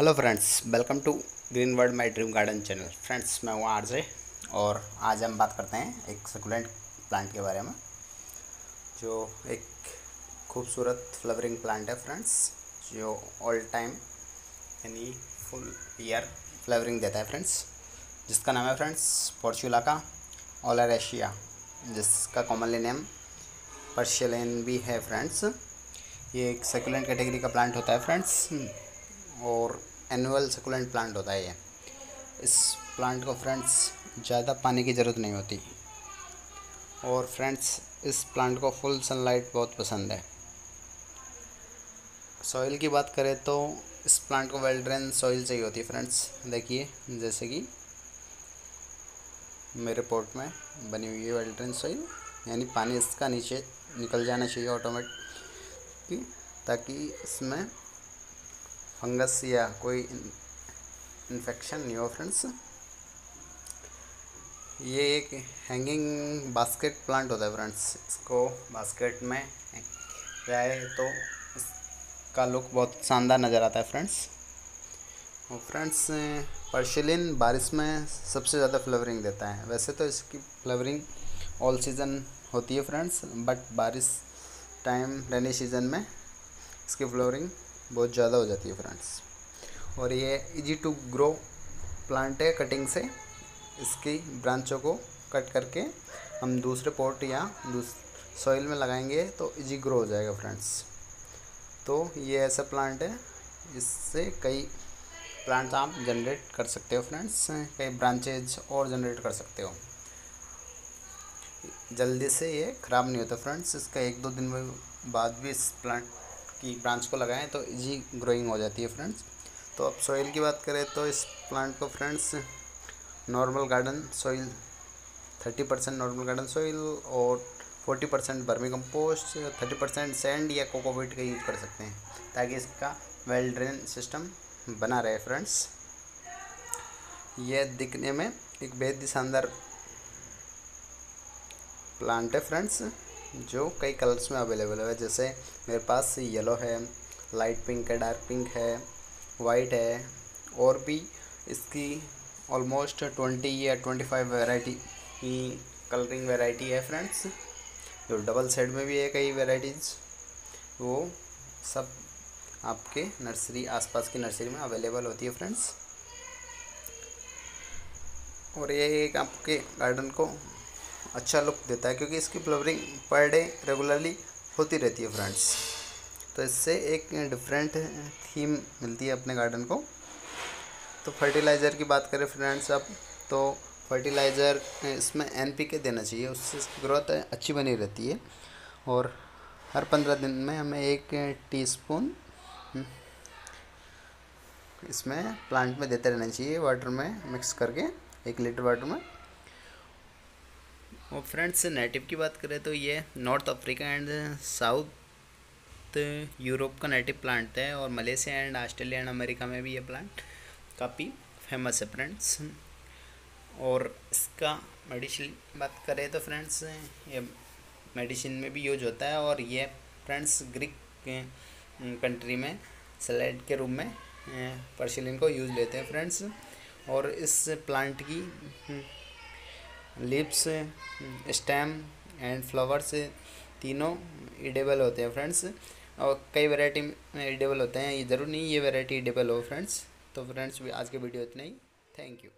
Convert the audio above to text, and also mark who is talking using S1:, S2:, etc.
S1: Hello friends welcome to green world my dream garden channel friends मैं हूँ RJ और आज हम बात करते हैं एक सकुलेंट प्लांट के बारे में, जो एक खूबसूरत फ्लावरिंग प्लांट है फ्रेंड्स जो ऑल टाइम यानी फुल ईयर फ्लावरिंग देता है फ्रेंड्स जिसका नाम है friends portulaca oleracea जिसका कॉमनली नेम पर्शियलिन भी है फ्रेंड्स ये एक सेकुलेंट कैटेगरी का प्लांट होता है फ्रेंड्स और एनुअल सकुलेंट प्लांट होता है ये। इस प्लांट को फ्रेंड्स ज़्यादा पानी की ज़रूरत नहीं होती। और फ्रेंड्स इस प्लांट को फुल सनलाइट बहुत पसंद है। सॉइल की बात करें तो इस प्लांट को वेल ड्रेन सॉइल चाहिए होती है फ्रेंड्स देखिए, जैसे कि मेरे पोर्ट में बनी हुई है वेल ड्रेन सॉइल यानी पानी इसका नीचे निकल जाना चाहिए ऑटोमेटिक ताकि इसमें फंगस या कोई इन्फेक्शन नहीं हो फ्रेंड्स ये एक हैंगिंग बास्केट प्लांट होता है फ्रेंड्स इसको बास्केट में जाए तो इसका लुक बहुत शानदार नज़र आता है फ्रेंड्स और फ्रेंड्स पर्शिलिन बारिश में सबसे ज़्यादा फ्लेवरिंग देता है. वैसे तो इसकी फ्लेवरिंग ऑल सीज़न होती है फ्रेंड्स बट बारिश टाइम रेनी सीज़न में इसकी फ्लोरिंग बहुत ज़्यादा हो जाती है फ्रेंड्स और ये इजी टू ग्रो प्लांट है कटिंग से। इसकी ब्रांचों को कट करके हम दूसरे पोर्ट या दूस सॉइल में लगाएँगे तो इजी ग्रो हो जाएगा फ्रेंड्स तो ये ऐसा प्लांट है, इससे कई प्लांट्स आप जनरेट कर सकते हो फ्रेंड्स कई ब्रांचेज और जनरेट कर सकते हो। जल्दी से ये ख़राब नहीं होता फ्रेंड्स इसका एक दो दिन बाद भी इस प्लांट की ब्रांच को लगाएँ तो इजी ग्रोइंग हो जाती है फ्रेंड्स तो अब सॉइल की बात करें तो इस प्लांट को friends normal garden soil thirty percent normal garden soil और forty percent vermicompost thirty percent sand या कोकोबिट का यूज़ कर सकते हैं ताकि इसका वेल ड्रेन सिस्टम बना रहे फ्रेंड्स यह दिखने में एक बेहद ही शानदार प्लांट है फ्रेंड्स जो कई कलर्स में अवेलेबल है। जैसे मेरे पास येलो है लाइट पिंक है डार्क पिंक है वाइट है और भी इसकी ऑलमोस्ट ट्वेंटी या ट्वेंटी फाइव वेराइटी की कलरिंग वेराइटी है फ्रेंड्स जो डबल सेड में भी है कई वेराइटीज़ वो सब आपके नर्सरी आसपास की नर्सरी में अवेलेबल होती है फ्रेंड्स और ये एक आपके गार्डन को अच्छा लुक देता है क्योंकि इसकी फ्लावरिंग पर डे रेगुलरली होती रहती है फ्रेंड्स। तो इससे एक डिफरेंट थीम मिलती है अपने गार्डन को। तो फर्टिलाइज़र की बात करें फ्रेंड्स अब तो फर्टिलाइज़र इसमें एन पी के देना चाहिए उससे इसकी ग्रोथ अच्छी बनी रहती है। और हर पंद्रह दिन में हमें एक टीस्पून हम्म, इसमें प्लांट में देते रहना चाहिए वाटर में मिक्स करके एक लीटर वाटर में। और फ्रेंड्स नेटिव की बात करें तो ये north Africa and south Europe का नेटिव प्लांट है और Malaysia and Australia and America में भी ये प्लांट काफ़ी फ़ेमस है फ्रेंड्स और इसका मेडिसिन बात करें तो फ्रेंड्स ये मेडिसिन में भी यूज़ होता है और ये फ्रेंड्स ग्रीक कंट्री में सलाइड के रूप में पर्शिलिन को यूज़ लेते हैं फ्रेंड्स और इस प्लांट की लिप्स, स्टेम एंड फ्लावर्स तीनों इडेबल होते हैं फ्रेंड्स। और कई वैरायटी में इडेबल होते हैं, ये ज़रूर नहीं, ये वैरायटी इडेबल हो फ्रेंड्स। तो फ्रेंड्स, आज के वीडियो इतना ही। Thank you